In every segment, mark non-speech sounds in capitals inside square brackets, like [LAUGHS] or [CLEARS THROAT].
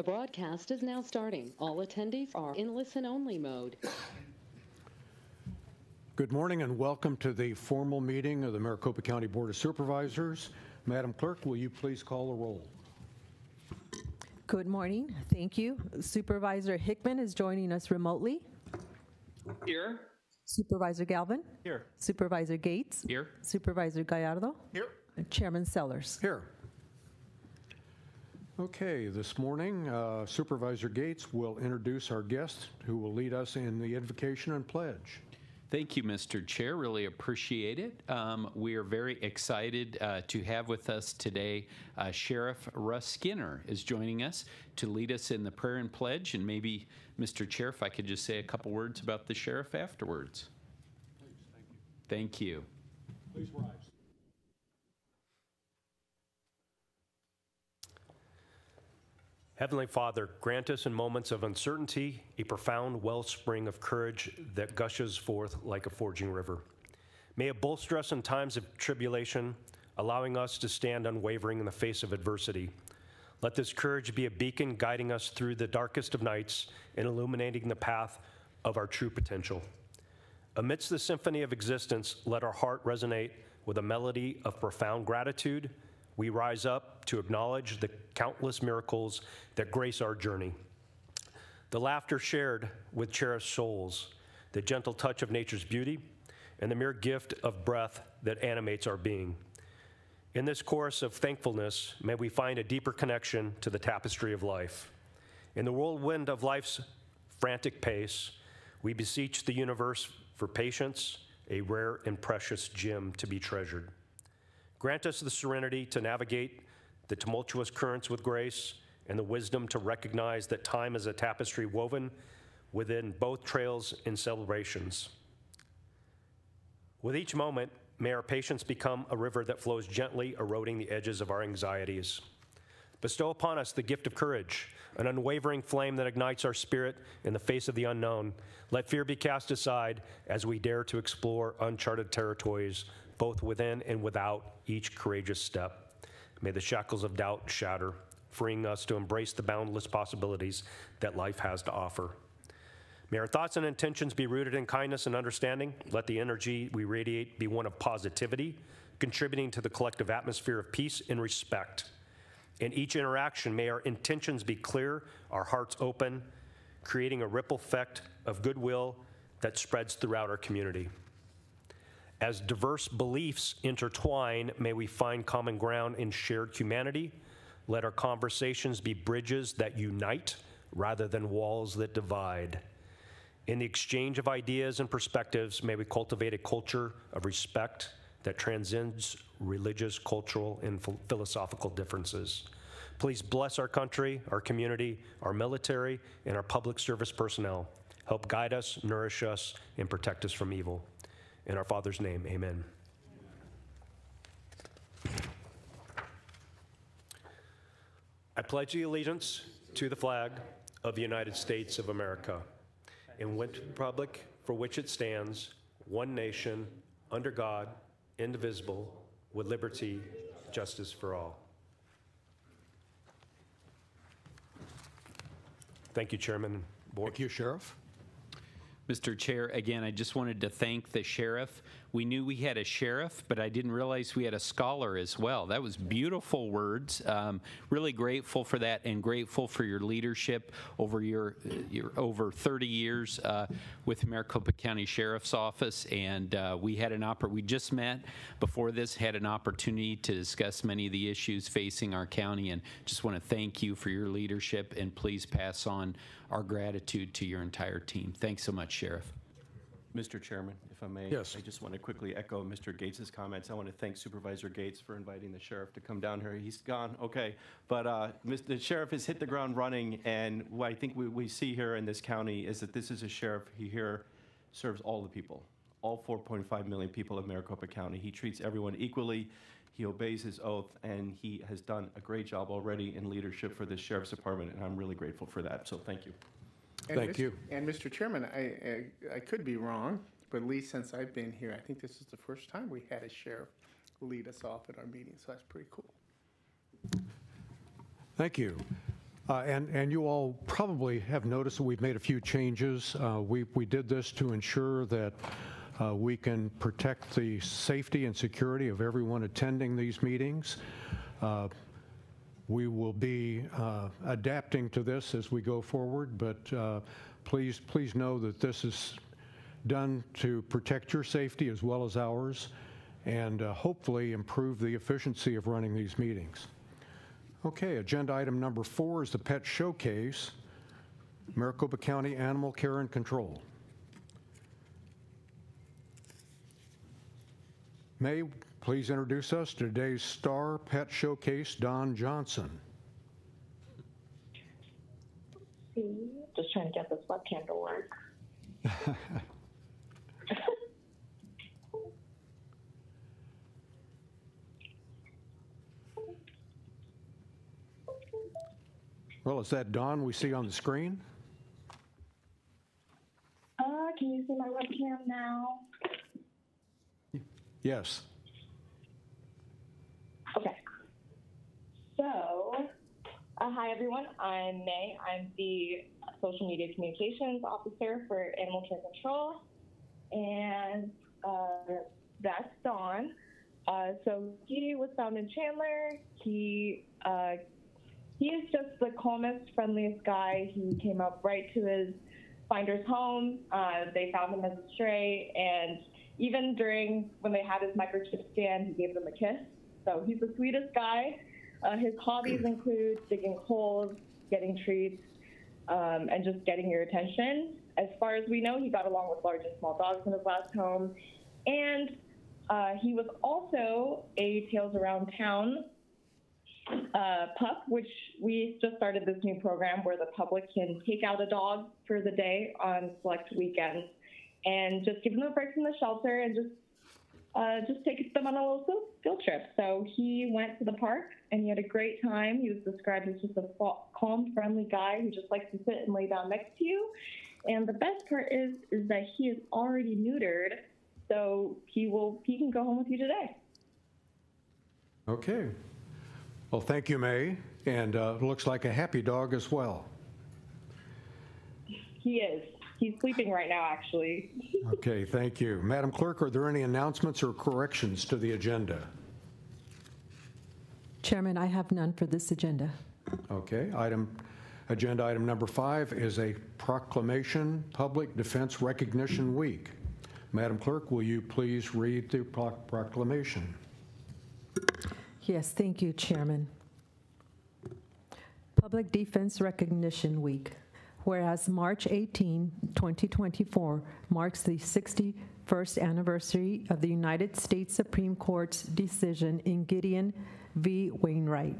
The broadcast is now starting. All attendees are in listen-only mode. Good morning and welcome to the formal meeting of the Maricopa County Board of Supervisors. Madam Clerk, will you please call the roll? Good morning. Thank you. Supervisor Hickman is joining us remotely. Here. Supervisor Galvin. Here. Supervisor Gates. Here. Supervisor Gallardo. Here. and Chairman Sellers. Here. Okay, this morning uh, Supervisor Gates will introduce our guest who will lead us in the invocation and pledge. Thank you, Mr. Chair. Really appreciate it. Um, we are very excited uh, to have with us today uh, Sheriff Russ Skinner is joining us to lead us in the prayer and pledge. And maybe, Mr. Chair, if I could just say a couple words about the sheriff afterwards. Thank you. Thank you. Please rise. Heavenly Father, grant us in moments of uncertainty a profound wellspring of courage that gushes forth like a forging river. May it bolster us in times of tribulation, allowing us to stand unwavering in the face of adversity. Let this courage be a beacon guiding us through the darkest of nights and illuminating the path of our true potential. Amidst the symphony of existence, let our heart resonate with a melody of profound gratitude. We rise up to acknowledge the countless miracles that grace our journey. The laughter shared with cherished souls, the gentle touch of nature's beauty, and the mere gift of breath that animates our being. In this chorus of thankfulness, may we find a deeper connection to the tapestry of life. In the whirlwind of life's frantic pace, we beseech the universe for patience, a rare and precious gem to be treasured. Grant us the serenity to navigate the tumultuous currents with grace and the wisdom to recognize that time is a tapestry woven within both trails and celebrations. With each moment, may our patience become a river that flows gently, eroding the edges of our anxieties. Bestow upon us the gift of courage, an unwavering flame that ignites our spirit in the face of the unknown. Let fear be cast aside as we dare to explore uncharted territories, both within and without each courageous step. May the shackles of doubt shatter, freeing us to embrace the boundless possibilities that life has to offer. May our thoughts and intentions be rooted in kindness and understanding. Let the energy we radiate be one of positivity, contributing to the collective atmosphere of peace and respect. In each interaction, may our intentions be clear, our hearts open, creating a ripple effect of goodwill that spreads throughout our community. As diverse beliefs intertwine, may we find common ground in shared humanity. Let our conversations be bridges that unite rather than walls that divide. In the exchange of ideas and perspectives, may we cultivate a culture of respect that transcends religious, cultural, and ph- philosophical differences. Please bless our country, our community, our military, and our public service personnel. Help guide us, nourish us, and protect us from evil. In our Father's name, amen. I pledge allegiance to the flag of the United States of America and the republic for which it stands, one nation, under God, indivisible, with liberty, justice for all. Thank you, Chairman. Board. Thank you, Sheriff. Mr. Chair, again, I just wanted to thank the sheriff. We knew we had a sheriff, but I didn't realize we had a scholar as well. That was beautiful words. Um, really grateful for that, and grateful for your leadership over your your over 30 years uh, with Maricopa County Sheriff's Office. And uh, we had an oppor- We just met before this, had an opportunity to discuss many of the issues facing our county, and just want to thank you for your leadership. And please pass on our gratitude to your entire team. Thanks so much, Sheriff. Mr. Chairman, if I may. Yes. I just want to quickly echo Mr. Gates's comments. I want to thank Supervisor Gates for inviting the sheriff to come down here. He's gone, okay. But uh, Mr. the sheriff has hit the ground running, and what I think we, we see here in this county is that this is a sheriff who here serves all the people, all 4.5 million people of Maricopa County. He treats everyone equally. He obeys his oath, and he has done a great job already in leadership for this sheriff's department, and I'm really grateful for that. So thank you. And Thank Mr. you. And Mr. Chairman, I, I, I could be wrong, but at least since I've been here, I think this is the first time we had a sheriff lead us off at our meeting, so that's pretty cool. Thank you. Uh, And, and you all probably have noticed that we've made a few changes. Uh, We, we did this to ensure that uh, we can protect the safety and security of everyone attending these meetings. We will be uh, adapting to this as we go forward, but uh, please, please know that this is done to protect your safety as well as ours, and uh, hopefully improve the efficiency of running these meetings. Okay, agenda item number four is the pet showcase, Maricopa County Animal Care and Control. May, please introduce us to today's star pet showcase, Don Johnson. Just trying to get this webcam to work. [LAUGHS] Well, is that Don we see on the screen? Uh, can you see my webcam now? Yes. Okay. So, uh, hi everyone. I'm May. I'm the social media communications officer for Animal Care Control, and uh, that's Don. Uh, so he was found in Chandler. He uh, he is just the calmest, friendliest guy. He came up right to his finder's home. Uh, they found him as a stray, and even during when they had his microchip scan, he gave them a kiss. So he's the sweetest guy. Uh, his hobbies include digging holes, getting treats, um, and just getting your attention. As far as we know, he got along with large and small dogs in his last home, and uh, he was also a Tails Around Town uh, pup, which we just started this new program where the public can take out a dog for the day on select weekends and just give them a break from the shelter and just uh, just take them on a little field- trip. So he went to the park and he had a great time. He was described as just a calm, friendly guy who just likes to sit and lay down next to you. And the best part is is that he is already neutered, so he will he can go home with you today. Okay. Well, thank you, May, and uh, looks like a happy dog as well. He is. He's sleeping right now, actually. Okay, thank you. Madam Clerk, are there any announcements or corrections to the agenda? Chairman, I have none for this agenda. Okay, item, agenda item number five is a proclamation, Public Defense Recognition Week. Madam Clerk, will you please read the pro- proclamation? Yes, thank you, Chairman. Public Defense Recognition Week. Whereas March 18, 2024 marks the 61st anniversary of the United States Supreme Court's decision in Gideon v. Wainwright.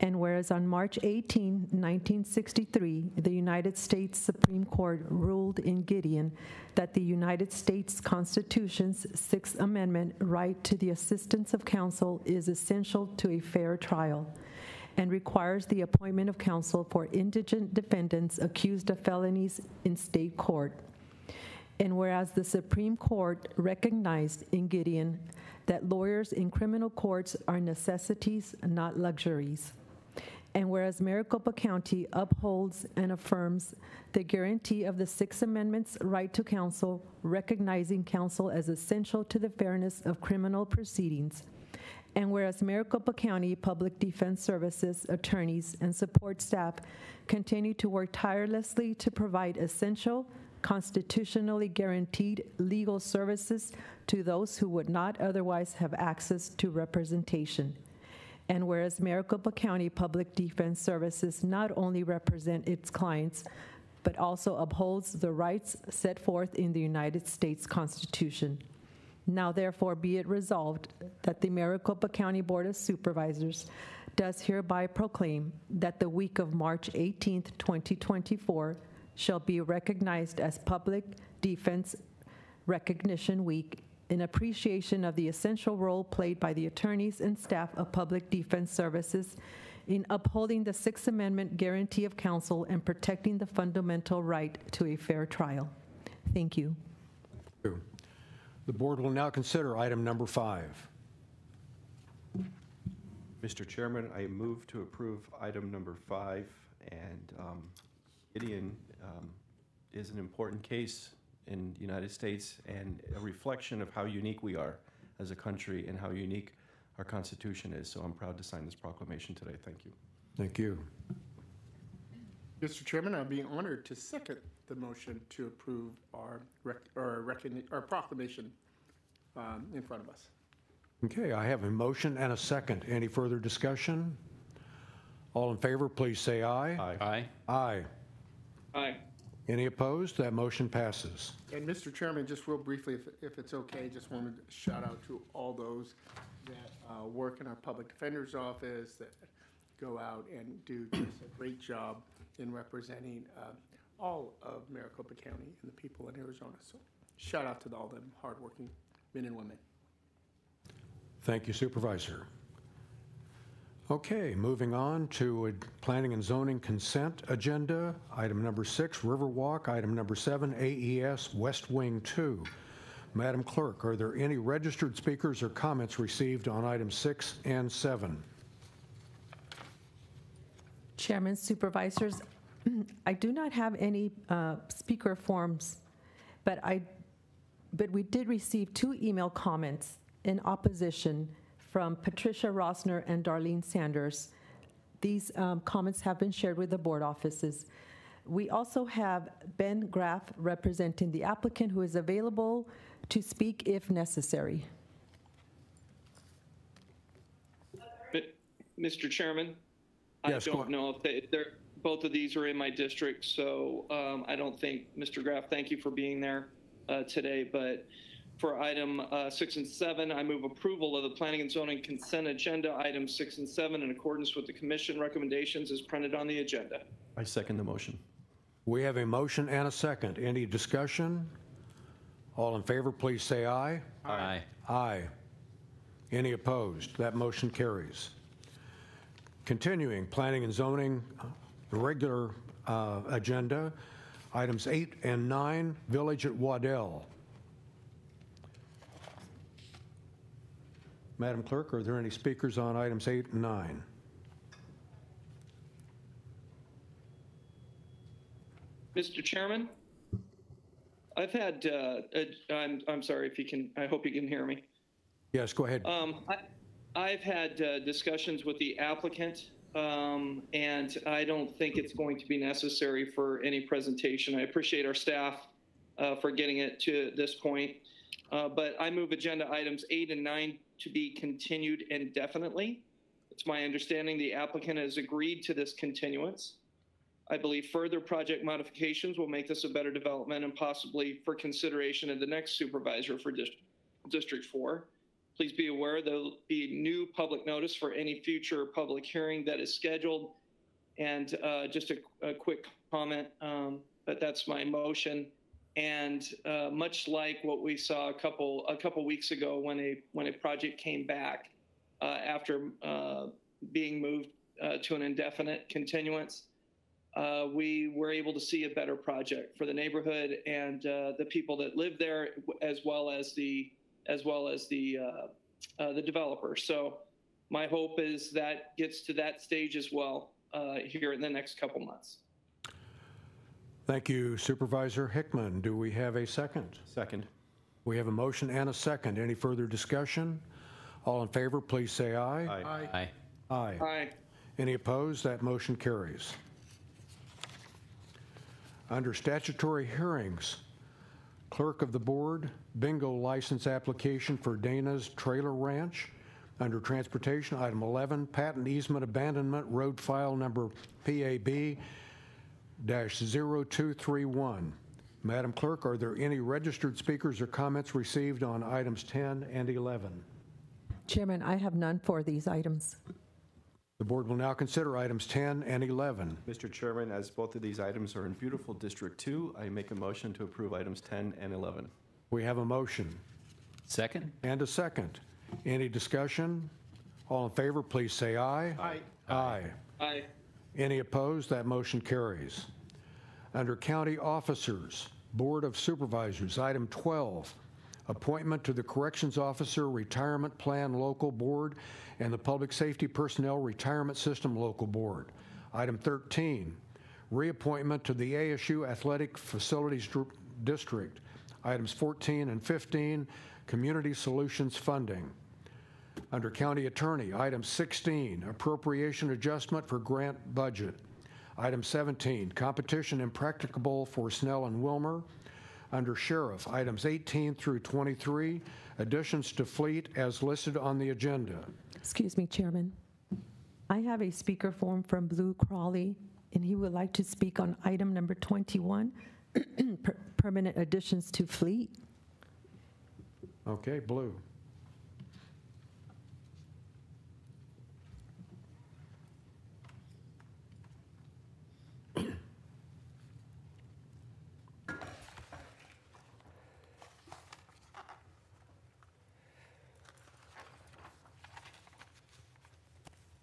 And whereas on March 18, 1963, the United States Supreme Court ruled in Gideon that the United States Constitution's Sixth Amendment right to the assistance of counsel is essential to a fair trial and requires the appointment of counsel for indigent defendants accused of felonies in state court. And whereas the Supreme Court recognized in Gideon that lawyers in criminal courts are necessities, not luxuries. And whereas Maricopa County upholds and affirms the guarantee of the Sixth Amendment's right to counsel, recognizing counsel as essential to the fairness of criminal proceedings. And whereas Maricopa County Public Defense Services attorneys and support staff continue to work tirelessly to provide essential, constitutionally guaranteed legal services to those who would not otherwise have access to representation. And whereas Maricopa County Public Defense Services not only represent its clients, but also upholds the rights set forth in the United States Constitution. Now therefore be it resolved that the Maricopa County Board of Supervisors does hereby proclaim that the week of March 18th, 2024 shall be recognized as Public Defense Recognition Week in appreciation of the essential role played by the attorneys and staff of Public Defense Services in upholding the Sixth Amendment guarantee of counsel and protecting the fundamental right to a fair trial. Thank you. The board will now consider item number five. Mr. Chairman, I move to approve item number five And um, Gideon um, is an important case in the United States and a reflection of how unique we are as a country and how unique our Constitution is. So I'm proud to sign this proclamation today. Thank you. Thank you. Mr. Chairman, I'd be honored to second the motion to approve our rec, or recogni, our proclamation um, in front of us. Okay, I have a motion and a second. Any further discussion? All in favor, please say aye. Aye. Aye. Aye. Aye. Any opposed? That motion passes. And Mr. Chairman, just real briefly, if, if it's okay, just wanted to shout out to all those that uh, work in our public defender's office, that go out and do just a great job in representing uh, all of Maricopa County and the people in Arizona. So shout out to all them hardworking men and women. Thank you, Supervisor. Okay, moving on to a planning and zoning consent agenda. Item number six, Riverwalk. Item number seven, AES West Wing 2. Madam Clerk, are there any registered speakers or comments received on items six and seven? Chairman, Supervisors, [CLEARS THROAT] I do not have any uh, speaker forms, but I, but we did receive two email comments in opposition from Patricia Rosner and Darlene Sanders. These um, comments have been shared with the board offices. We also have Ben Graff representing the applicant who is available to speak if necessary. Mi- Mr. Chairman? Yes, I don't know if they, they're, both of these are in my district, so um, I don't think, Mr. Graff, thank you for being there uh, today. But for item uh, six and seven, I move approval of the planning and zoning consent agenda, items six and seven, in accordance with the commission recommendations as printed on the agenda. I second the motion. We have a motion and a second. Any discussion? All in favor, please say aye. Aye. Aye. Any opposed? That motion carries. Continuing, planning and zoning, the regular uh, agenda, items eight and nine, Village at Waddell. Madam Clerk, are there any speakers on items eight and nine? Mr. Chairman? I've had, uh, uh, I'm, I'm sorry if you can, I hope you can hear me. Yes, go ahead. Um, I, I've had uh, discussions with the applicant, um, and I don't think it's going to be necessary for any presentation. I appreciate our staff uh, for getting it to this point, uh, but I move agenda items eight and nine to be continued indefinitely. It's my understanding the applicant has agreed to this continuance. I believe further project modifications will make this a better development and possibly for consideration of the next supervisor for Dis- District 4. Please be aware there'll be new public notice for any future public hearing that is scheduled. And uh, just a, a quick comment, um, but that's my motion. And uh, much like what we saw a couple a couple weeks ago when a when a project came back uh, after uh, being moved uh, to an indefinite continuance, uh, we were able to see a better project for the neighborhood and the people that live there, as well as the as well as the uh, uh, the developer. So my hope is that gets to that stage as well uh, here in the next couple months. Thank you Supervisor Hickman. Do we have a second? Second. We have a motion and a second. Any further discussion? All in favor, please say aye. Aye. Aye. Aye. Aye. Any opposed? That motion carries. Under statutory hearings, Clerk of the Board, bingo license application for Dana's Trailer Ranch. Under Transportation, item 11, patent easement abandonment, road file number PAB-0231. Madam Clerk, are there any registered speakers or comments received on items 10 and 11? Chairman, I have none for these items. The board will now consider items 10 and 11. Mr. Chairman, as both of these items are in beautiful District 2, I make a motion to approve items 10 and 11. We have a motion. Second? And a second. Any discussion? All in favor, please say aye. Aye. Aye. Aye. Any opposed? That motion carries. Under County Officers, Board of Supervisors, item 12, appointment to the Corrections Officer Retirement Plan Local Board and the Public Safety Personnel Retirement System Local Board. Item 13, reappointment to the ASU Athletic Facilities District. Items 14 and 15, community solutions funding. Under County Attorney, item 16, appropriation adjustment for grant budget. Item 17, competition impracticable for Snell and Wilmer. Under Sheriff, items 18 through 23, additions to fleet as listed on the agenda. Excuse me, Chairman. I have a speaker form from Blue Crawley, and he would like to speak on item number 21, [CLEARS THROAT] per- permanent additions to fleet. Okay, Blue.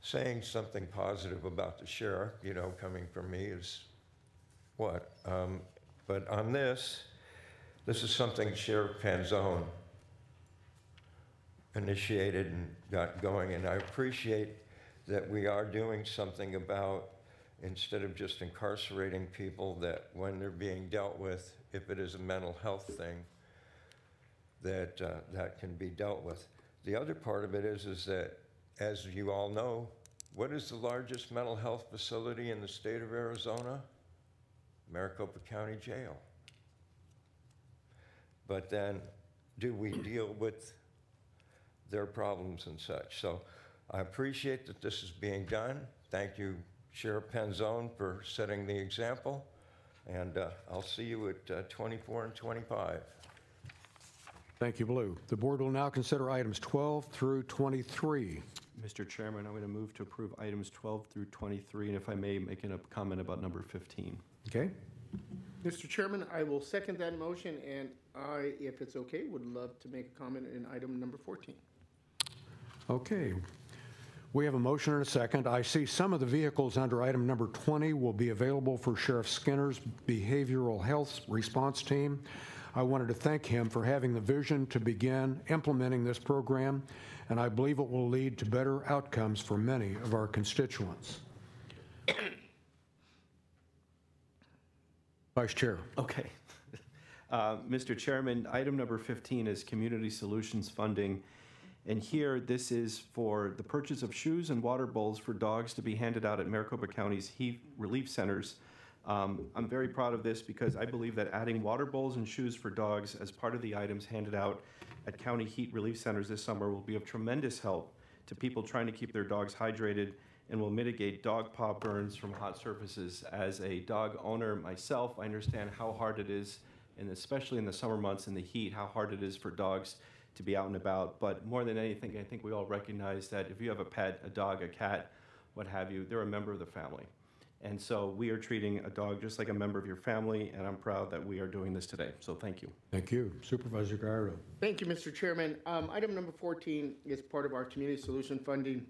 Saying something positive about the sheriff, you know, coming from me is what? Um, But on this, this is something Sheriff Penzone initiated and got going, and I appreciate that we are doing something about, instead of just incarcerating people, that when they're being dealt with, if it is a mental health thing, that uh, that can be dealt with. The other part of it is, is that, as you all know, what is the largest mental health facility in the state of Arizona? Maricopa County Jail. But then, do we deal with their problems and such? So I appreciate that this is being done. Thank you, Sheriff Penzone, for setting the example. And uh, I'll see you at uh, 24 and 25. Thank you, Blue. The board will now consider items 12 through 23. Mr. Chairman, I'm going to move to approve items 12 through 23, and if I may, make a comment about number 15. Okay? Mr. Chairman, I will second that motion, and I, if it's okay, would love to make a comment in item number 14. Okay. We have a motion and a second. I see some of the vehicles under item number 20 will be available for Sheriff Skinner's Behavioral Health Response Team. I wanted to thank him for having the vision to begin implementing this program, and I believe it will lead to better outcomes for many of our constituents. [COUGHS] Vice Chair. Okay. [LAUGHS] Uh, Mr. Chairman, item number 15 is Community Solutions Funding. And here, this is for the purchase of shoes and water bowls for dogs to be handed out at Maricopa County's heat relief centers. Um, I'm very proud of this because I believe that adding water bowls and shoes for dogs as part of the items handed out at county heat relief centers this summer will be of tremendous help to people trying to keep their dogs hydrated and will mitigate dog paw burns from hot surfaces. As a dog owner myself, I understand how hard it is, and especially in the summer months in the heat, how hard it is for dogs to be out and about. But more than anything, I think we all recognize that if you have a pet, a dog, a cat, what have you, they're a member of the family. And so we are treating a dog just like a member of your family, and I'm proud that we are doing this today. So thank you. Thank you. Supervisor Gallardo. Thank you, Mr. Chairman. Um, Item number 14 is part of our community solution funding.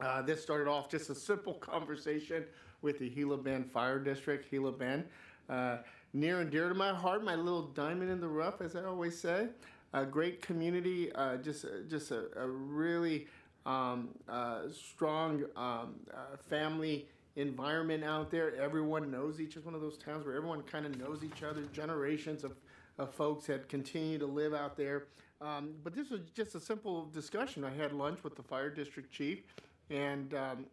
Uh, This started off just a simple [LAUGHS] conversation with the Gila Bend Fire District, Gila Bend. Uh, Near and dear to my heart, my little diamond in the rough, as I always say. A great community, uh, just, just a a really um, uh, strong um, uh, family environment out there. Everyone knows each. It's one of those towns where everyone kind of knows each other. Generations of, of folks that continue to live out there. Um, but this was just a simple discussion. I had lunch with the fire district chief, and um,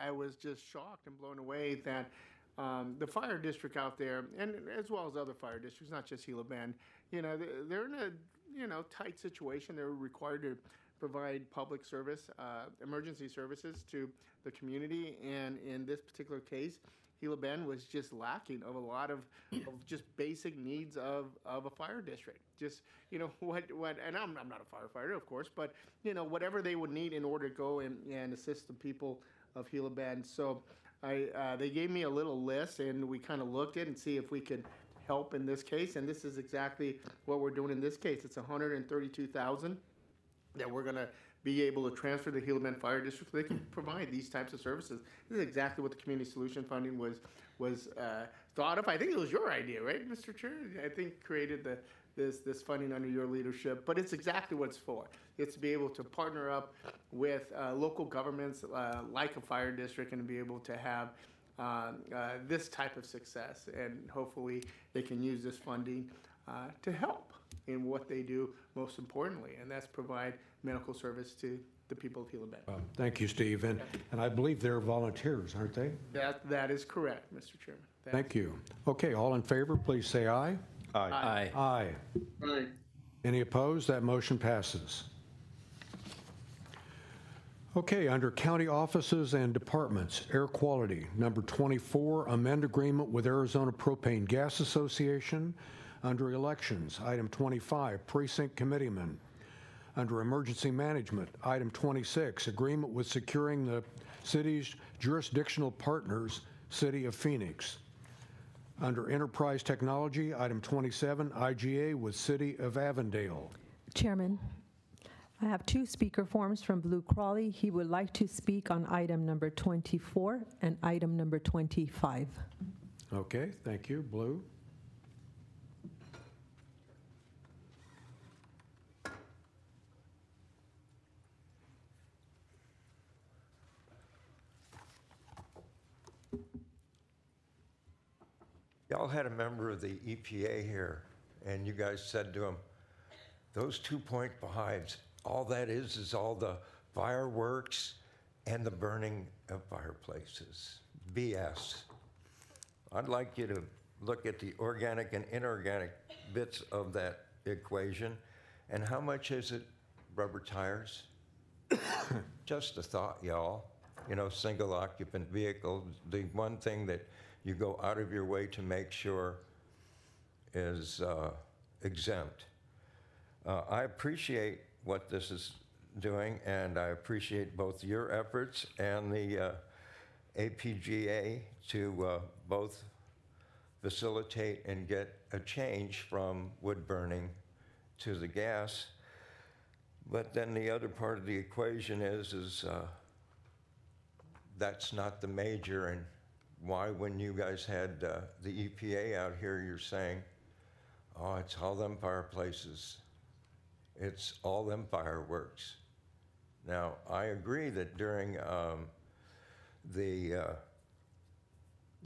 I was just shocked and blown away that um, the fire district out there, and as well as other fire districts, not just Gila Bend, you know, they're in a you know tight situation. They're required to provide public service, uh, emergency services to the community, and in this particular case, Gila Bend was just lacking of a lot of, of just basic needs of, of a fire district. Just you know [LAUGHS] what what, and I'm, I'm not a firefighter, of course, but you know whatever they would need in order to go and, and assist the people of Gila Bend. So I uh, they gave me a little list, and we kind of looked at it and see if we could help in this case, and this is exactly what we're doing in this case. It's 132,000 that we're going to be able to transfer to Bend Fire District so they can provide these types of services. This is exactly what the community solution funding was was uh, thought of. I think it was your idea, right, Mr. Chair? I think created the this this funding under your leadership, but it's exactly what it's for. It's to be able to partner up with uh, local governments uh, like a fire district and be able to have um, uh, this type of success. And hopefully, they can use this funding uh, to help in what they do most importantly, and that's provide medical service to the people of Gila Bend. Uh, Thank you, Steve. And, and I believe they're volunteers, aren't they? That, that is correct, Mr. Chairman. That Thank you. Okay, all in favor, please say aye. Aye. Aye. Aye. Aye. Any opposed? That motion passes. Okay, under county offices and departments, air quality, number 24, amend agreement with Arizona Propane Gas Association. Under elections, item 25, precinct committeeman. Under emergency management, item 26, agreement with securing the city's jurisdictional partners, City of Phoenix. Under enterprise technology, item 27, IGA with City of Avondale. Chairman, I have two speaker forms from Blue Crawley. He would like to speak on item number 24 and item number 25. Okay, thank you. Blue? Y'all had a member of the EPA here, and you guys said to him, those two-point all that is, is all the fireworks and the burning of fireplaces. BS. I'd like you to look at the organic and inorganic bits of that equation, and how much is it rubber tires? [COUGHS] Just a thought, y'all. You know, single occupant vehicles, the one thing that you go out of your way to make sure is uh, exempt. Uh, I appreciate what this is doing, and I appreciate both your efforts and the uh, APGA to uh, both facilitate and get a change from wood burning to the gas. But then the other part of the equation is, is uh, that's not the major, and why when you guys had uh, the EPA out here, you're saying, oh, it's all them fireplaces. It's all them fireworks. Now, I agree that during um, the uh,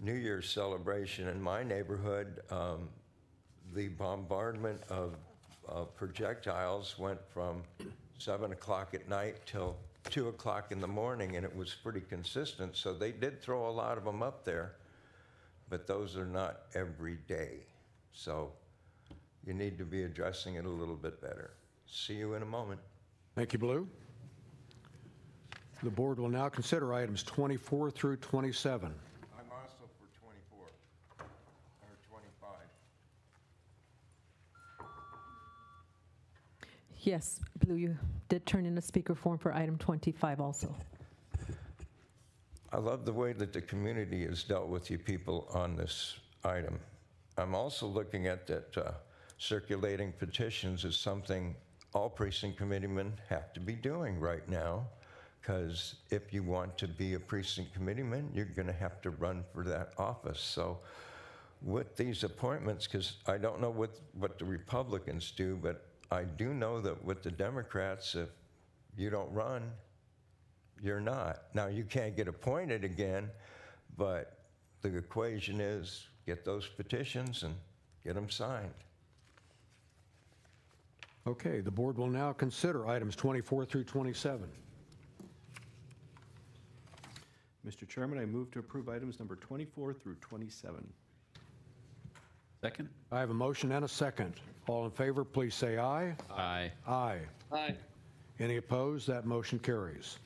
New Year's celebration in my neighborhood, um, the bombardment of, of projectiles went from 7 o'clock at night till 2 o'clock in the morning, and it was pretty consistent. So they did throw a lot of them up there, but those are not every day. So you need to be addressing it a little bit better. See you in a moment. Thank you, Blue. The board will now consider items 24 through 27. I'm also for 24, or 25. Yes, Blue, you did turn in a speaker form for item 25 also. I love the way that the community has dealt with you people on this item. I'm also looking at that uh, circulating petitions is something all precinct committeemen have to be doing right now, because if you want to be a precinct committeeman, you're going to have to run for that office. So with these appointments, because I don't know what, what the Republicans do, but I do know that with the Democrats, if you don't run, you're not. Now, you can't get appointed again, but the equation is get those petitions and get them signed. Okay, the board will now consider items 24 through 27. Mr. Chairman, I move to approve items number 24 through 27. Second? I have a motion and a second. All in favor, please say aye. Aye. Aye. Aye. Any opposed? That motion carries.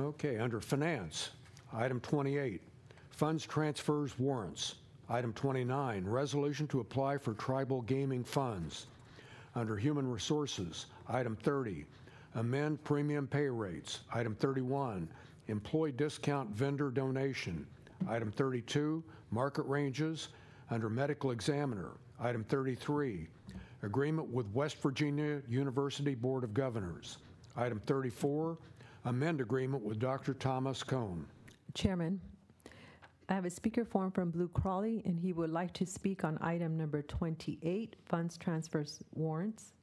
Okay, under Finance, item 28, Funds Transfers Warrants. Item 29, Resolution to apply for tribal gaming funds. Under Human Resources, item 30, amend premium pay rates. Item 31, employee discount vendor donation. Item 32, market ranges. Under Medical Examiner, item 33, agreement with West Virginia University Board of Governors. Item 34, amend agreement with Dr. Thomas Cohn. Chairman, I have a speaker form from Blue Crawley, and he would like to speak on item number 28, funds transfers warrants.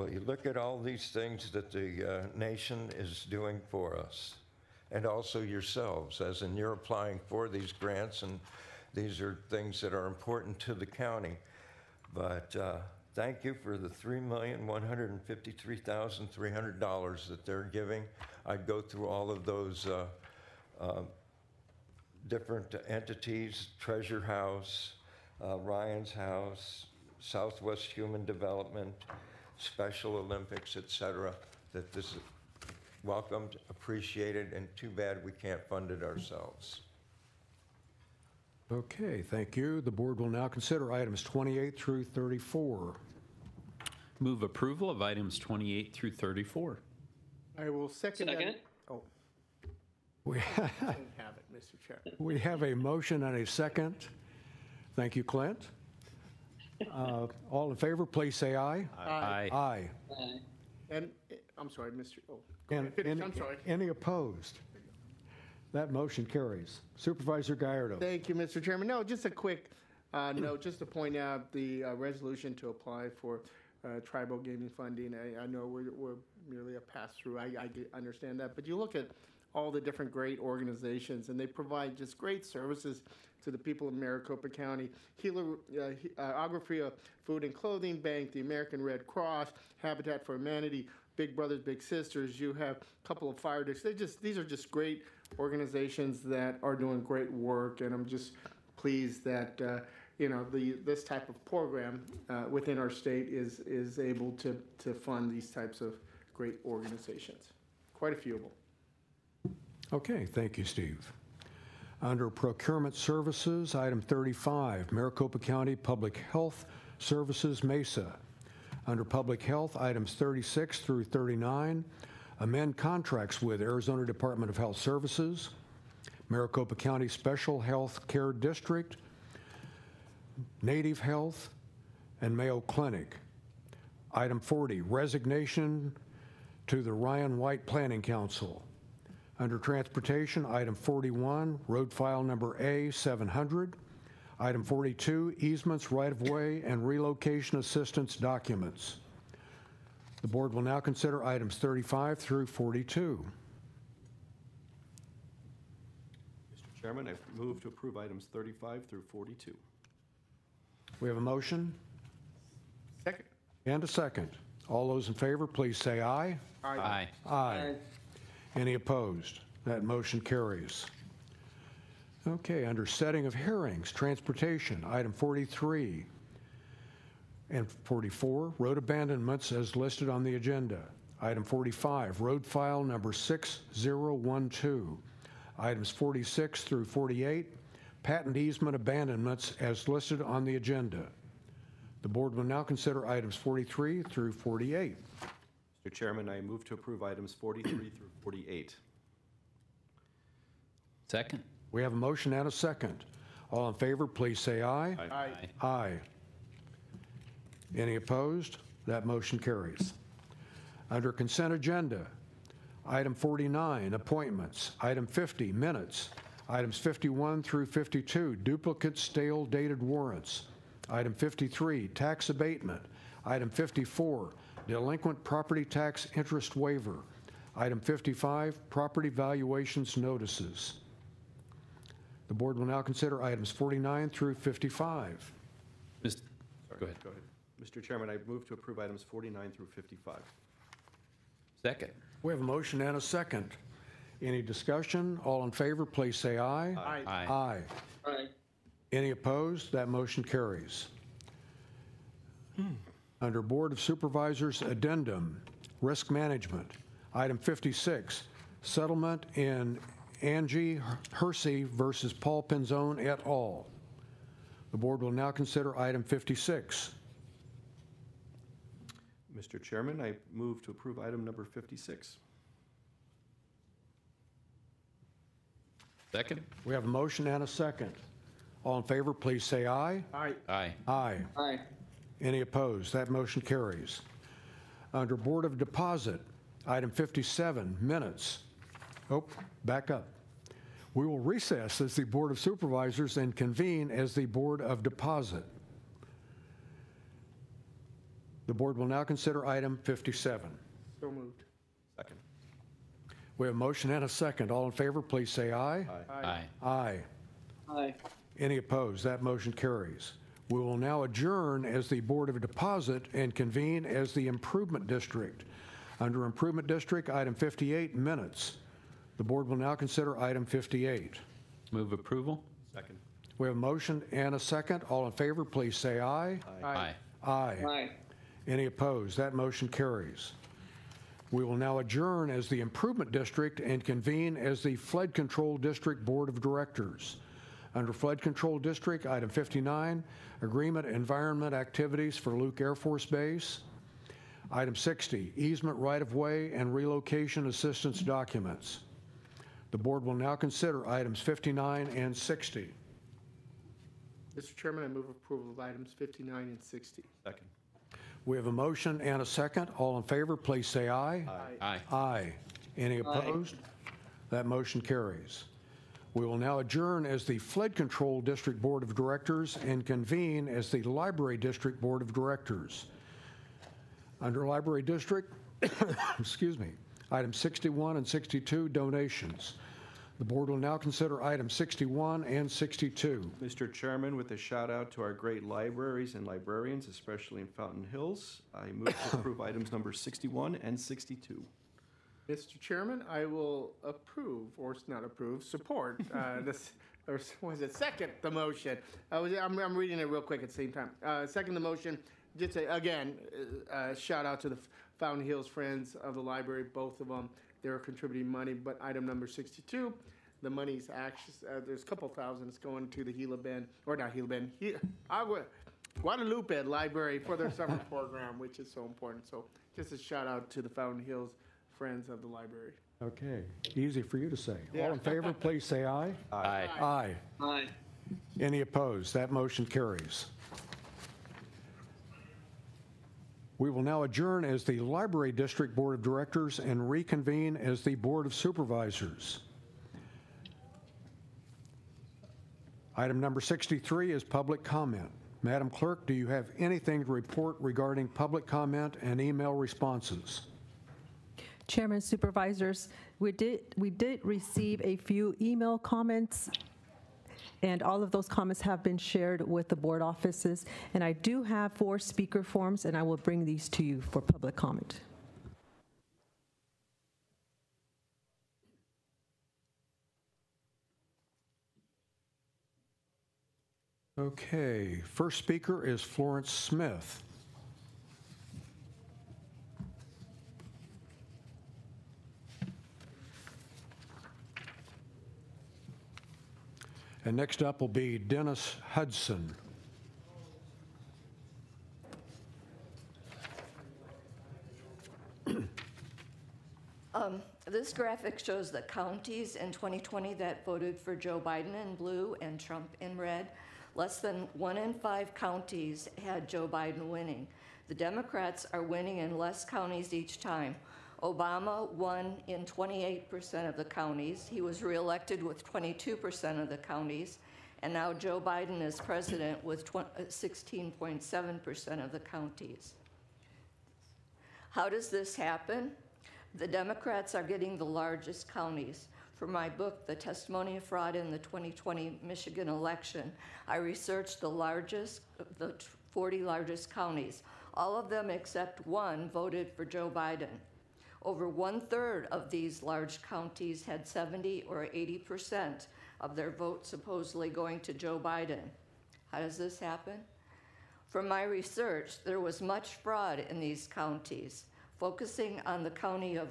Well, you look at all these things that the uh, nation is doing for us, and also yourselves, as in you're applying for these grants, and these are things that are important to the county. But uh, thank you for the $3,153,300 that they're giving. I'd go through all of those uh, uh, different entities, Treasure House, uh, Ryan's House, Southwest Human Development, Special Olympics, et cetera, that this is welcomed, appreciated, and too bad we can't fund it ourselves. Okay, thank you. The board will now consider items 28 through 34. Move approval of items 28 through 34. I will second that. Second. Oh, We [LAUGHS] I [LAUGHS] have it, Mr. Chair. we have a motion and a second. Thank you, Clint. Uh, All in favor, please say aye. Aye. Aye. And, eh, I'm sorry, Mr., oh, go And ahead, finish, any- I'm sorry. Any opposed? That motion carries. Supervisor Gallardo. Thank you, Mr. Chairman. No, just a quick uh, note, just to point out the uh, resolution to apply for uh, tribal gaming funding. I, I know we're, we're merely a pass-through. I, I get- understand that. But you look at all the different great organizations, and they provide just great services to the people of Maricopa County. Healer, uh, uh, Agua Fria Food and Clothing Bank, the American Red Cross, Habitat for Humanity, Big Brothers Big Sisters. You have a couple of fire districts. They just these are just great organizations that are doing great work, and I'm just pleased that uh, you know the this type of program uh, within our state is is able to to fund these types of great organizations. Quite a few of them. Okay, thank you, Steve. Under Procurement Services, item 35, Maricopa County Public Health Services, Mesa. Under Public Health, items 36 through 39, amend contracts with Arizona Department of Health Services, Maricopa County Special Health Care District, Native Health, and Mayo Clinic. Item 40, resignation to the Ryan White Planning Council. Under Transportation, item 41, road file number A700. Item 42, easements, right-of-way, and relocation assistance documents. The board will now consider items 35 through 42. Mr. Chairman, I move to approve items 35 through 42. We have a motion Second. and a second. All those in favor, please say aye. Aye. Aye. Any opposed? That motion carries. Okay, under setting of hearings, transportation, item 43 and 44, road abandonments as listed on the agenda. Item 45, road file number 6012. Items 46 through 48, patent easement abandonments as listed on the agenda. The board will now consider items 43 through 48. Mr. Chairman, I move to approve items 43 through 48. Second. We have a motion and a second. All in favor, please say aye. Aye. Aye. Any opposed? That motion carries. Under consent agenda, item 49, appointments. Item 50, minutes. Items 51 through 52, duplicate stale dated warrants. Item 53, tax abatement. Item 54, delinquent property tax interest waiver. Item 55, property valuations notices. The board will now consider items 49 through 55. Mis- Go ahead. Go ahead. Mr. Chairman, I move to approve items 49 through 55. Second. We have a motion and a second. Any discussion? All in favor, please say aye. Aye. Aye. Aye. Aye. Any opposed? That motion carries. Hmm. Under Board of Supervisors Addendum, Risk Management, item 56, settlement in Angie Hersey versus Paul Penzone et al. The board will now consider item 56. Mr. Chairman, I move to approve item number 56. Second. We have a motion and a second. All in favor, please say aye. Aye. Aye. Aye. Aye. Any opposed? That motion carries. Under Board of Deposit, item 57, minutes. Oh, back up. We will recess as the Board of Supervisors and convene as the Board of Deposit. The board will now consider item 57. So moved. Second. We have a motion and a second. All in favor, please say aye. Aye. Aye. Aye. Any opposed? That motion carries. We will now adjourn as the Board of Deposit and convene as the Improvement District. Under Improvement District, item 58, minutes. The board will now consider item 58. Move approval? Second. We have a motion and a second. All in favor, please say aye. Aye. Aye. Aye. Any opposed? That motion carries. We will now adjourn as the Improvement District and convene as the Flood Control District Board of Directors. Under Flood Control District, item 59, Agreement Environment Activities for Luke Air Force Base. Item 60, Easement Right-of-Way and Relocation Assistance Documents. The board will now consider items 59 and 60. Mr. Chairman, I move approval of items 59 and 60. Second. We have a motion and a second. All in favor, please say aye. Aye. Aye. Any opposed? That motion carries. We will now adjourn as the Flood Control District Board of Directors and convene as the Library District Board of Directors. Under Library District, [COUGHS] excuse me, items 61 and 62, donations. The board will now consider items 61 and 62. Mr. Chairman, with a shout out to our great libraries and librarians, especially in Fountain Hills, I move to approve items number 61 and 62. Mr. Chairman, I will approve, or s- not approve, support uh, [LAUGHS] this, or s- was it second the motion? I was, I'm, I'm reading it real quick at the same time. Uh, Second the motion, just a- again, uh, uh, shout out to the Fountain Hills Friends of the Library, both of them. They're contributing money, but item number 62, the money's actually, uh, there's a couple thousand, it's going to the Gila Bend, or not Gila Bend, He- Agua, Guadalupe Library for their summer [LAUGHS] program, which is so important. So just a shout out to the Fountain Hills Friends of the Library. Okay, easy for you to say. All in favor, please say aye. Aye. Aye. Aye. Any opposed? That motion carries. We will now adjourn as the Library District Board of Directors and reconvene as the Board of Supervisors. Item number 63 is public comment. Madam Clerk, do you have anything to report regarding public comment and email responses? Chairman Supervisors, we did, we did receive a few email comments, and all of those comments have been shared with the board offices. And I do have four speaker forms, and I will bring these to you for public comment. Okay, first speaker is Florence Smith. And next up will be Dennis Hudson. [CLEARS THROAT] Um, this graphic shows the counties in 2020 that voted for Joe Biden in blue and Trump in red. Less than one in five counties had Joe Biden winning. The Democrats are winning in less counties each time. Obama won in 28% of the counties. He was reelected with 22% of the counties. And now Joe Biden is president with uh, 16.7% of the counties. How does this happen? The Democrats are getting the largest counties. For my book, The Testimony of Fraud in the 2020 Michigan Election, I researched the largest, the 40 largest counties. All of them except one voted for Joe Biden. Over one third of these large counties had 70 or 80 percent of their votes supposedly going to Joe Biden. How does this happen? From my research, there was much fraud in these counties. Focusing on the county of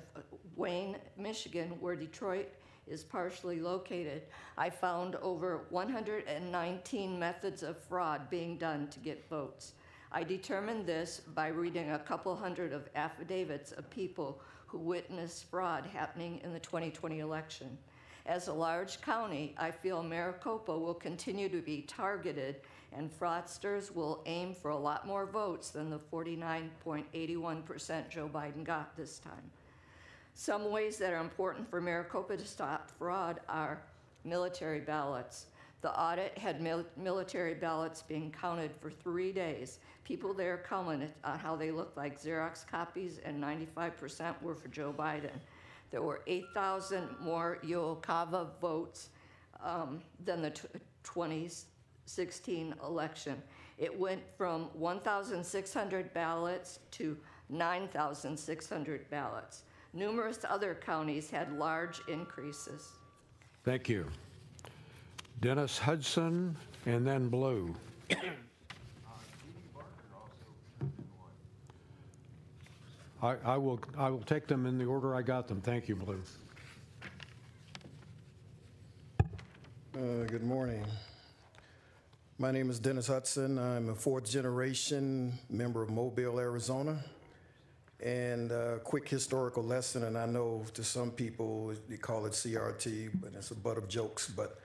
Wayne, Michigan, where Detroit is partially located, I found over 119 methods of fraud being done to get votes. I determined this by reading a couple hundred of affidavits of people who witnessed fraud happening in the 2020 election. As a large county, I feel Maricopa will continue to be targeted and fraudsters will aim for a lot more votes than the 49.81% Joe Biden got this time. Some ways that are important for Maricopa to stop fraud are military ballots. The audit had mil- military ballots being counted for three days. People there commented on how they looked like Xerox copies, and 95% were for Joe Biden. There were 8,000 more UOCAVA votes um, than the tw- 2016 election. It went from 1,600 ballots to 9,600 ballots. Numerous other counties had large increases. Thank you. Dennis Hudson, and then Blue. [COUGHS] I, I will, I will take them in the order I got them. Thank you, Blue. Uh, Good morning. My name is Dennis Hudson. I'm a fourth generation member of Mobile, Arizona. And a quick historical lesson, and I know to some people they call it CRT, but it's a butt of jokes. But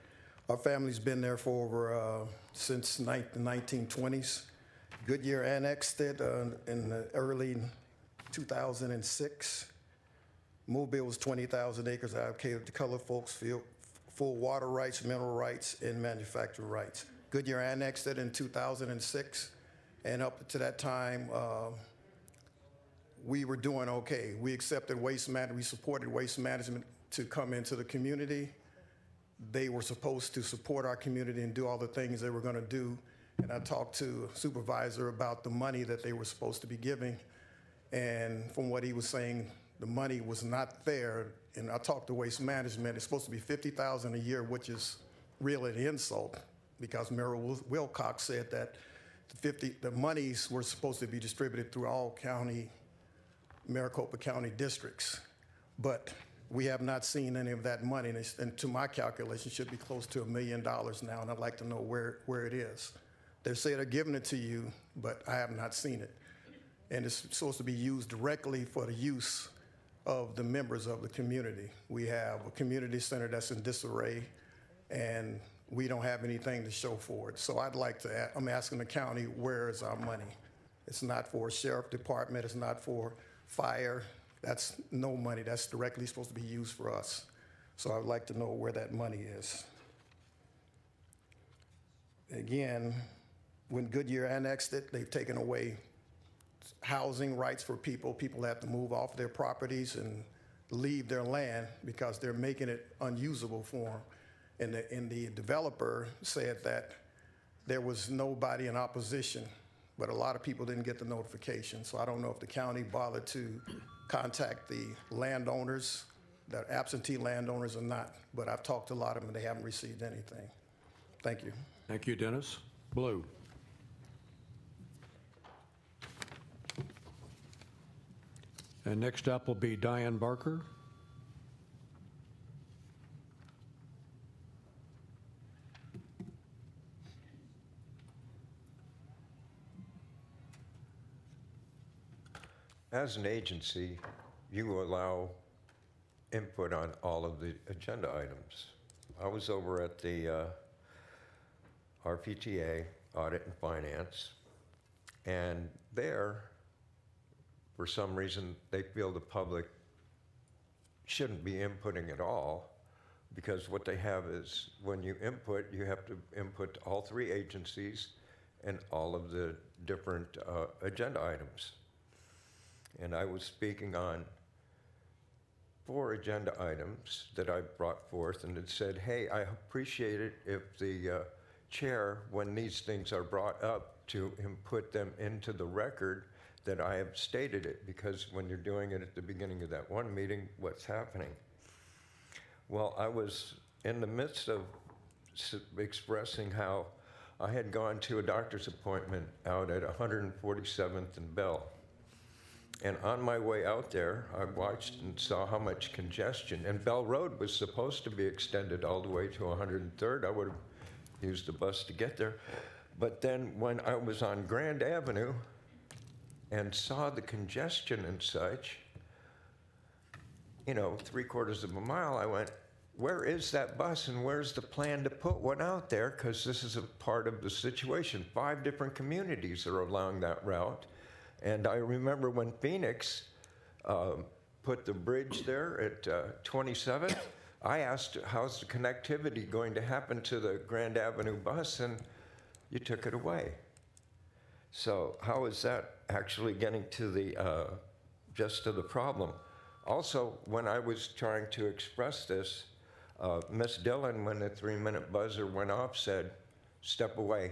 our family's been there for over uh, since the 1920s. Goodyear annexed it uh, in the early 2006. Mobile was 20,000 acres allocated to colored folks, feel- full water rights, mineral rights, and manufacturing rights. Goodyear annexed it in 2006, and up to that time, uh, we were doing okay. We accepted waste management, we supported waste management to come into the community. They were supposed to support our community and do all the things they were going to do. And I talked to a supervisor about the money that they were supposed to be giving. And from what he was saying, the money was not there. And I talked to Waste Management. It's supposed to be fifty thousand a year, which is really an insult, because Mayor Wilcox said that the fifty, the monies were supposed to be distributed through all county, Maricopa County districts. But we have not seen any of that money, and, and to my calculation, should be close to a million dollars now, and I'd like to know where, where it is. They say they're giving it to you, but I have not seen it and it's supposed to be used directly for the use of the members of the community. We have a community center that's in disarray, and we don't have anything to show for it. So I'd like to, I'm asking the county, where is our money? It's not for sheriff department, it's not for fire, that's no money, that's directly supposed to be used for us. So I'd like to know where that money is. Again, when Goodyear annexed it, they've taken away housing rights for people. People have to move off their properties and leave their land because they're making it unusable for them. And the, and the developer said that there was nobody in opposition, but a lot of people didn't get the notification. So I don't know if the county bothered to contact the landowners, the absentee landowners or not, but I've talked to a lot of them and they haven't received anything. Thank you. Thank you, Dennis. Blue. And next up will be Diane Barker. As an agency, you allow input on all of the agenda items. I was over at the uh, RPTA, Audit and Finance, and there, for some reason, they feel the public shouldn't be inputting at all, because what they have is, when you input, you have to input all three agencies and all of the different uh, agenda items. And I was speaking on four agenda items that I brought forth and it said, hey, I appreciate it if the uh, chair, when these things are brought up, to input them into the record that I have stated it, because when you're doing it at the beginning of that one meeting, what's happening? Well, I was in the midst of expressing how I had gone to a doctor's appointment out at 147th and Bell. And on my way out there, I watched and saw how much congestion. And Bell Road was supposed to be extended all the way to 103rd. I would have used the bus to get there. But then when I was on Grand Avenue and saw the congestion and such, you know, three quarters of a mile, I went, where is that bus and where's the plan to put one out there? Because this is a part of the situation. Five different communities are along that route. And I remember when Phoenix um, put the bridge there at uh, 27th, I asked, how's the connectivity going to happen to the Grand Avenue bus? And you took it away. So how is that actually getting to the, uh, just to the problem? Also, when I was trying to express this, uh, Ms. Dillon, when the three-minute buzzer went off, said, step away.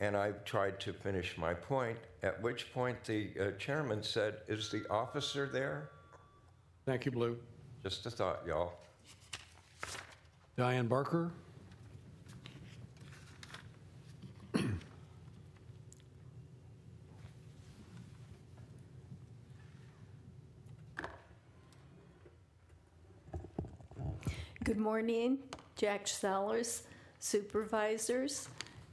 And I tried to finish my point, at which point the uh, chairman said, is the officer there? Thank you, Blue. Just a thought, y'all. Diane Barker? Good morning, Jack Sellers, supervisors.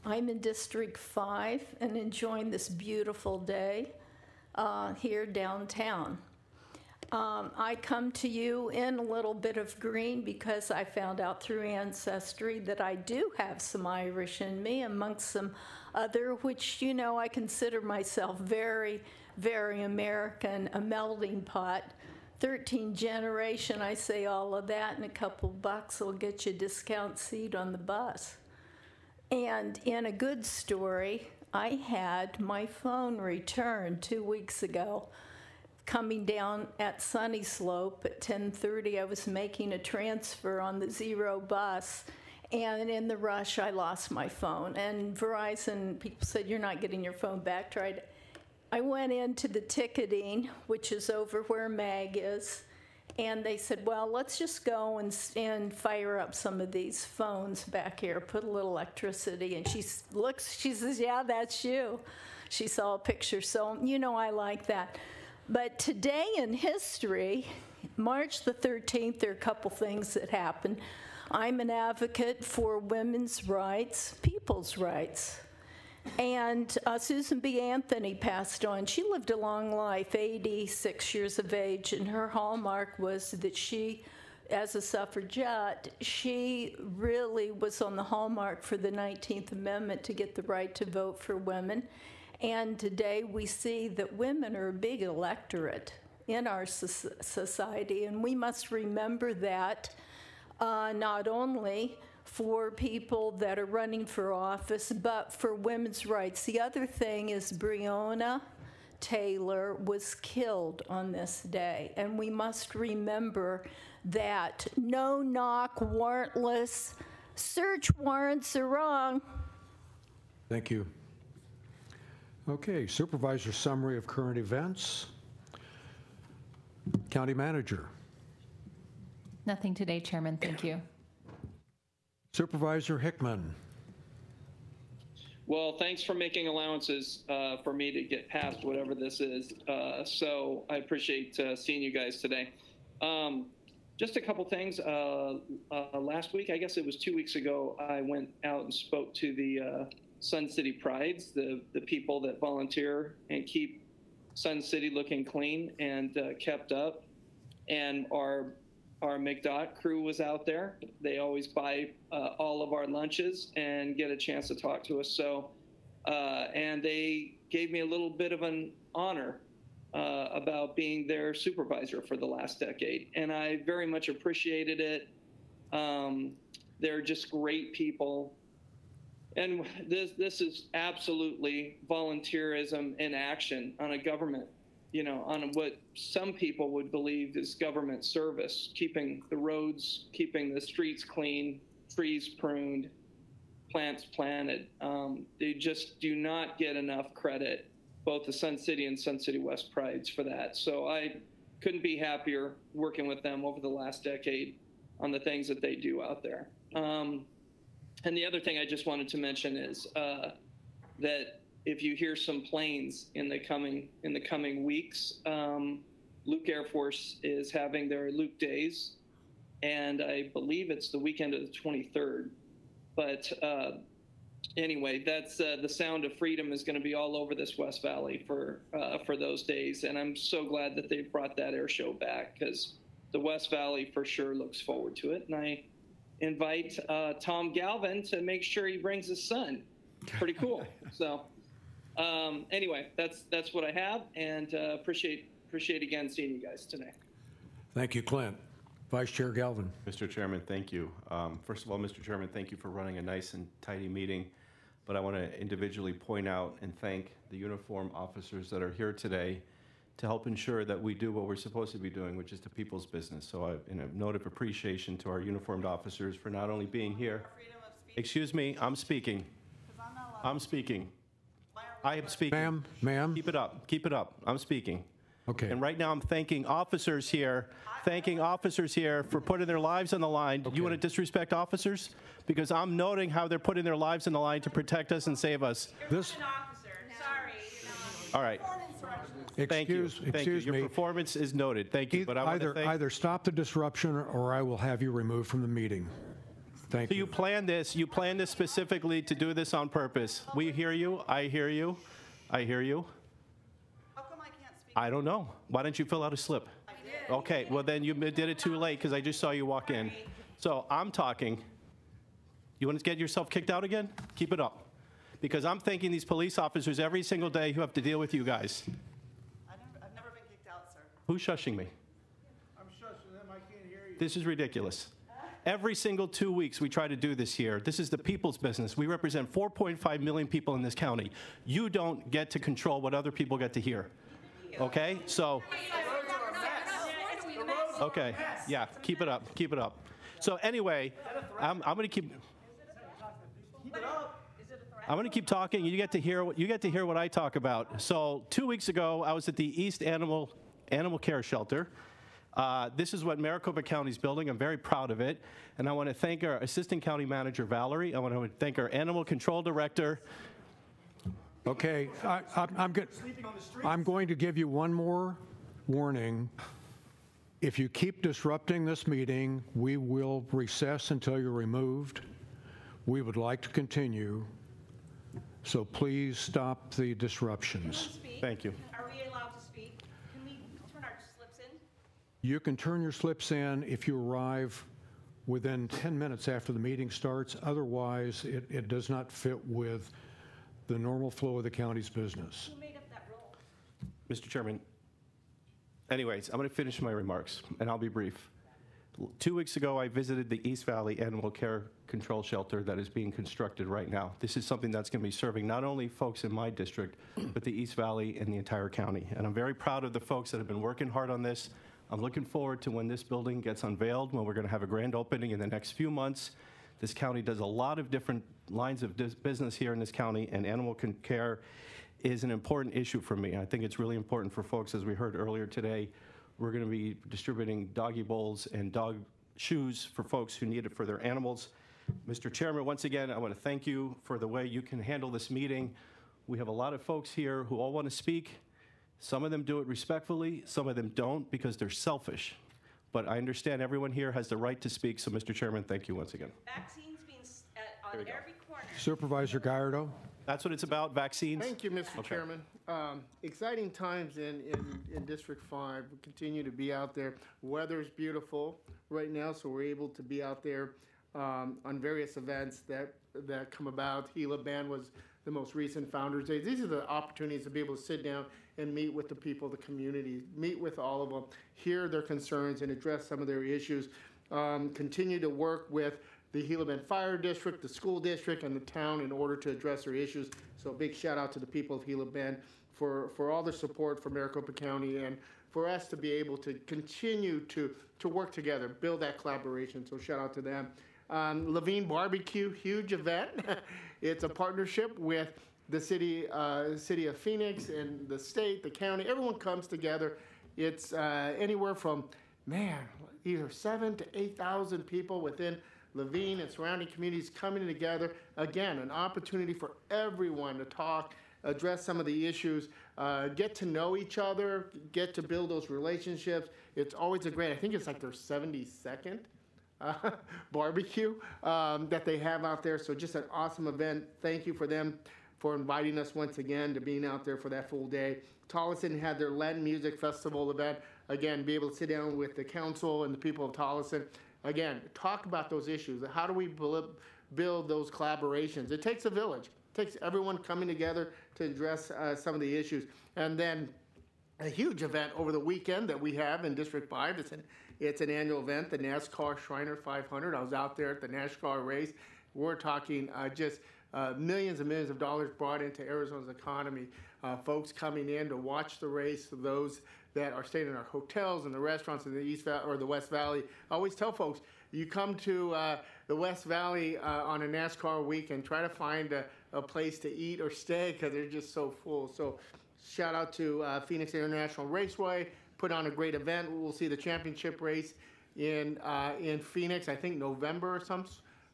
I'm in District 5 and enjoying this beautiful day uh, here downtown. Um, I come to you in a little bit of green because I found out through Ancestry that I do have some Irish in me, amongst some other, which, you know, I consider myself very, very American, a melting pot. 13 generation, I say all of that, and a couple bucks will get you a discount seat on the bus. And in a good story, I had my phone returned two weeks ago. Coming down at Sunny Slope at 10:30, I was making a transfer on the Zero bus, and in the rush, I lost my phone. And Verizon people said, "You're not getting your phone back." Tried. I went into the ticketing, which is over where Mag is, and they said, well, let's just go and, and fire up some of these phones back here, put a little electricity. And she looks, she says, yeah, that's you. She saw a picture. So, you know, I like that. But today in history, March the 13th, there are a couple things that happened. I'm an advocate for women's rights, people's rights. And uh, Susan B. Anthony passed on. She lived a long life, 86 years of age, and her hallmark was that she, as a suffragette, she really was on the hallmark for the 19th Amendment to get the right to vote for women. And today we see that women are a big electorate in our soc- society, and we must remember that uh, not only for people that are running for office, but for women's rights. The other thing is Breonna Taylor was killed on this day, and we must remember that no knock warrantless search warrants are wrong. Thank you. Okay, supervisor summary of current events. County manager. Nothing today, Chairman. Thank you. Supervisor Hickman. Well, thanks for making allowances uh, for me to get past whatever this is. Uh, so I appreciate uh, seeing you guys today. Um, just a couple things. Uh, uh, last week, I guess it was two weeks ago, I went out and spoke to the uh, Sun City Prides, the, the people that volunteer and keep Sun City looking clean and kept up. And our our MCDOT crew was out there. They always buy uh, all of our lunches and get a chance to talk to us. So, uh, and they gave me a little bit of an honor uh, about being their supervisor for the last decade, and I very much appreciated it. Um, they're just great people, and this this is absolutely volunteerism in action on a government you know, on what some people would believe is government service, keeping the roads, keeping the streets clean, trees pruned, plants planted. Um, they just do not get enough credit, both the Sun City and Sun City West Prides for that. So I couldn't be happier working with them over the last decade on the things that they do out there. Um, and the other thing I just wanted to mention is uh, that if you hear some planes in the coming in the coming weeks, um, Luke Air Force is having their Luke Days, and I believe it's the weekend of the 23rd. But uh, anyway, that's uh, the sound of freedom is going to be all over this West Valley for uh, for those days, and I'm so glad that they brought that air show back because the West Valley for sure looks forward to it, and I invite uh, Tom Galvin to make sure he brings his son. Pretty cool. so. Um, anyway, that's that's what I have, and uh, appreciate appreciate again seeing you guys today. Thank you, Clint. Vice Chair Galvin. Mr. Chairman, thank you. Um, First of all, Mr. Chairman, thank you for running a nice and tidy meeting. But I want to individually point out and thank the uniform officers that are here today to help ensure that we do what we're supposed to be doing, which is the people's business. So I, in a note of appreciation to our uniformed officers for not only being here. Excuse me, I'm speaking. I'm speaking. I am speaking. Ma'am, ma'am, Keep it up, keep it up. I'm speaking. okay. And right now, I'm thanking officers here, thanking officers here for putting their lives on the line. You want to disrespect officers? Because I'm noting how they're putting their lives on the line to protect us and save us. This, All right. Thank you. excuse, Thank you. excuse Your me. performance is noted. Thank you. But I want to Either, thank. either stop the disruption or I will have you removed from the meeting. Thank So you you. planned this, you planned this specifically to do this on purpose. We hear you, I hear you, I hear you. How come I can't speak? I don't know. Why don't you fill out a slip? I did. Okay, well then you did it too late because I just saw you walk in. So I'm talking. You want to get yourself kicked out again? Keep it up. Because I'm thanking these police officers every single day who have to deal with you guys. I never, I've never been kicked out, sir. Who's shushing me? I'm shushing them, I can't hear you. This is ridiculous. Every single two weeks, we try to do this here. This is the people's business. We represent 4.5 million people in this county. You don't get to control what other people get to hear. Okay? So, okay, yeah, keep it up, keep it up. So anyway, I'm, I'm going to keep. I'm going to keep talking. You get to hear what you get to hear what I talk about. So two weeks ago, I was at the East Animal Animal Care Shelter. Uh, this is what Maricopa County is building. I'm very proud of it, and I want to thank our Assistant County Manager Valerie. I want to thank our Animal Control Director. Okay, I, I'm, I'm good. I'm going to give you one more warning. If you keep disrupting this meeting, we will recess until you're removed. We would like to continue, so please stop the disruptions. Thank you. Are we allowed to speak? Can we turn our slips in? You can turn your slips in if you arrive within 10 minutes after the meeting starts. Otherwise, it, it does not fit with the normal flow of the county's business. Who made up that rule? Mr. Chairman, anyways, I'm going to finish my remarks, and I'll be brief. Two weeks ago, I visited the East Valley Animal Care Control Shelter that is being constructed right now. This is something that's going to be serving not only folks in my district, but the East Valley and the entire county. And I'm very proud of the folks that have been working hard on this. I'm looking forward to when this building gets unveiled, when we're going to have a grand opening in the next few months. This county does a lot of different lines of business here in this county, and animal care is an important issue for me. I think it's really important for folks, as we heard earlier today. We're going to be distributing doggy bowls and dog shoes for folks who need it for their animals. Mr. Chairman, once again, I want to thank you for the way you can handle this meeting. We have a lot of folks here who all want to speak. Some of them do it respectfully, some of them don't because they're selfish. But I understand everyone here has the right to speak, so Mr. Chairman, thank you once again. Vaccines being s- at, on every corner. Supervisor Gallardo? That's what it's about, vaccines. Thank you, Mr. Okay. Chairman. Um, Exciting times in, in, in District 5. We continue to be out there. Weather's beautiful right now, so we're able to be out there um, on various events that, that come about. Gila Bend was the most recent Founders Day. These are the opportunities to be able to sit down and meet with the people, the community, meet with all of them, hear their concerns and address some of their issues. Um, Continue to work with the Gila Bend Fire District, the school district, and the town in order to address their issues. So a big shout out to the people of Gila Bend for, for all the support for Maricopa County and for us to be able to continue to, to work together, build that collaboration. So shout out to them. Um, Laveen Barbecue, huge event. [LAUGHS] it's a partnership with the city, uh, city of Phoenix and the state, the county. Everyone comes together. It's uh, anywhere from, man, either seven to 8,000 people within Laveen and surrounding communities coming together. Again, an opportunity for everyone to talk, address some of the issues, uh, get to know each other, get to build those relationships. It's always a great, I think it's like their 72nd uh, [LAUGHS] barbecue um, that they have out there. So just an awesome event. Thank you for them for inviting us once again to being out there for that full day. Tolleson had their Latin Music Festival event. Again, be able to sit down with the council and the people of Tolleson. Again, talk about those issues. How do we build, those collaborations? It takes a village. It takes everyone coming together to address uh, some of the issues. And then a huge event over the weekend that we have in District 5. It's an It's an annual event, the NASCAR Shriner 500. I was out there at the NASCAR race. We're talking uh, just uh, millions and millions of dollars brought into Arizona's economy. Uh, folks coming in to watch the race, those that are staying in our hotels and the restaurants in the East Valley or the West Valley. I always tell folks, you come to uh, the West Valley uh, on a NASCAR week and try to find a, a place to eat or stay because they're just so full. So, shout out to uh, Phoenix International Raceway, put on a great event. We'll see the championship race in uh, in Phoenix. I think November or some.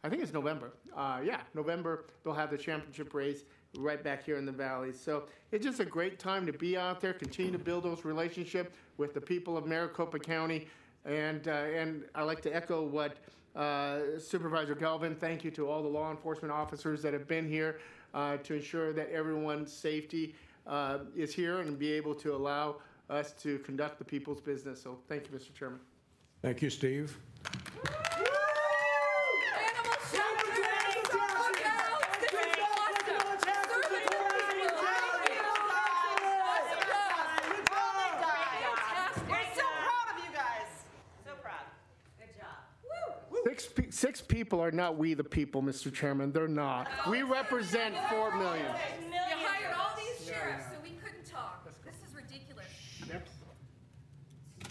I think it's November. Uh, yeah, November. They'll have the championship race right back here in the valley. So it's just a great time to be out there, continue to build those relationships with the people of Maricopa County. And, uh, and I like to echo what uh, Supervisor Galvin, thank you to all the law enforcement officers that have been here uh, to ensure that everyone's safety uh, is here and be able to allow us to conduct the people's business. So thank you, Mr. Chairman. Thank you, Steve. We're so proud of you guys. So proud. Good job. Six, pe- six people are not we the people, Mr. Chairman. They're not. We represent four million. You hired all these sheriffs so we couldn't talk. This is ridiculous.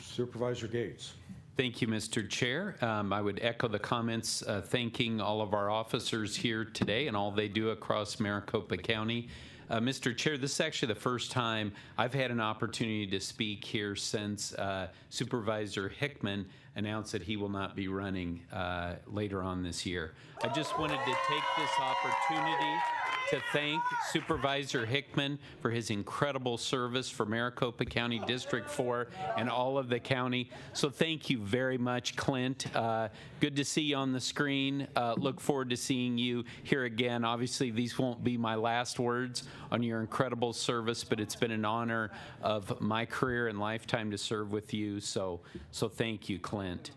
Supervisor Gates. Thank you, Mr. Chair. Um, I would echo the comments uh, thanking all of our officers here today and all they do across Maricopa County. Uh, Mr. Chair, this is actually the first time I've had an opportunity to speak here since uh, Supervisor Hickman announced that he will not be running uh, later on this year. I just wanted to take this opportunity to thank Supervisor Hickman for his incredible service for Maricopa County District 4 and all of the county. So thank you very much, Clint. Uh, good to see you on the screen. Uh, look forward to seeing you here again. Obviously, these won't be my last words on your incredible service, but it's been an honor of my career and lifetime to serve with you. So, so thank you, Clint.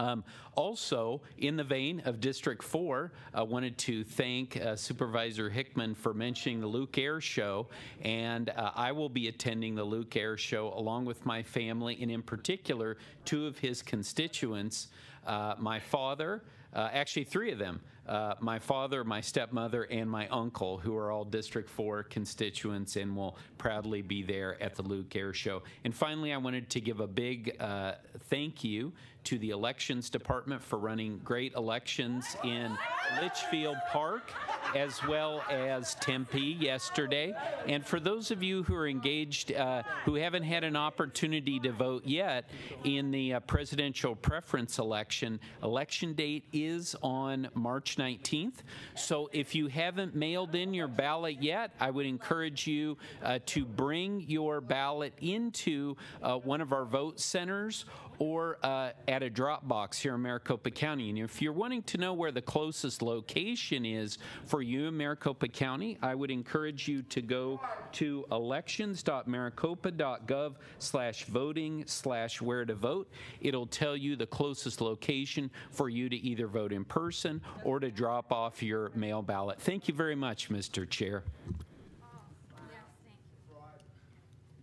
Um, also, in the vein of District 4, I wanted to thank uh, Supervisor Hickman for mentioning the Luke Air Show. And uh, I will be attending the Luke Air Show along with my family, and in particular, two of his constituents uh, my father, uh, actually, three of them. Uh, my father, my stepmother, and my uncle, who are all District 4 constituents and will proudly be there at the Luke Air Show. And finally, I wanted to give a big uh, thank you to the Elections Department for running great elections in Litchfield Park as well as Tempe yesterday. And for those of you who are engaged, uh, who haven't had an opportunity to vote yet in the uh, presidential preference election, election date is on March 19th. So if you haven't mailed in your ballot yet, I would encourage you uh, to bring your ballot into uh, one of our vote centers or uh, at a drop box here in Maricopa County. And if you're wanting to know where the closest location is for you in Maricopa County, I would encourage you to go to elections.maricopa.gov slash voting slash where to vote. It'll tell you the closest location for you to either vote in person or to drop off your mail ballot. Thank you very much, Mr. Chair.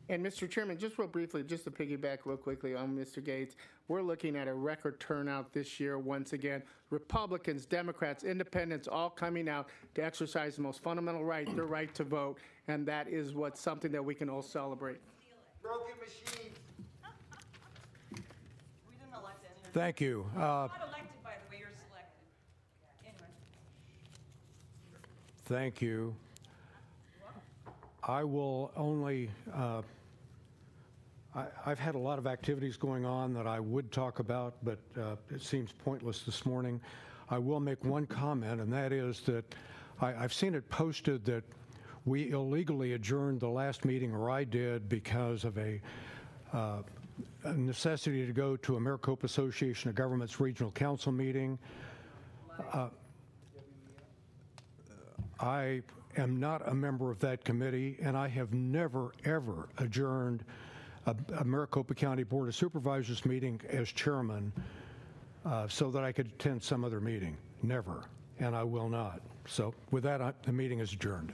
And Mr. Chairman, just real briefly, just to piggyback real quickly on Mr. Gates, we're looking at a record turnout this year once again. Republicans, Democrats, Independents, all coming out to exercise the most fundamental right, their right to vote, and that is what's something that we can all celebrate. Broken machines. We didn't elect any. Thank you. Uh, Not elected, by the way, you're selected. Anyway. Thank you. I will only, uh, I- I've had a lot of activities going on that I would talk about, but uh, it seems pointless this morning. I will make one comment, and that is that I- I've seen it posted that we illegally adjourned the last meeting, or I did, because of a uh, a necessity to go to a Maricopa Association of Governments Regional Council meeting. Uh, I am not a member of that committee, and I have never, ever adjourned a, a Maricopa County Board of Supervisors meeting as chairman uh, so that I could attend some other meeting. Never, and I will not. So with that, I, the meeting is adjourned.